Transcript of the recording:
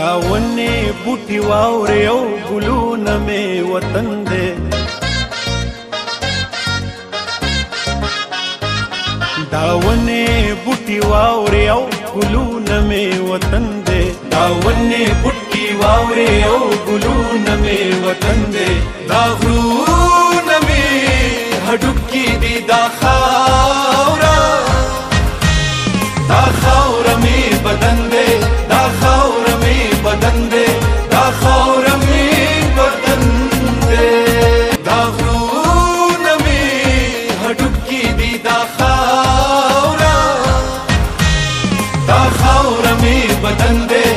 دا ونه بوټي واورې او ګلونه مې وطن دی دا ونه بوټي واورې او ګلونه مې وطن دی دا ونه بوټي واورې او ګلونه می وطن دې دا غرونه می هډوکی دې دا خاورا دا خاور می بدن دې دا خاور می بدن دې دا خاور می بدن دې دا غرونه می هډوکی دې دا خاورا دا خاور می بدن دې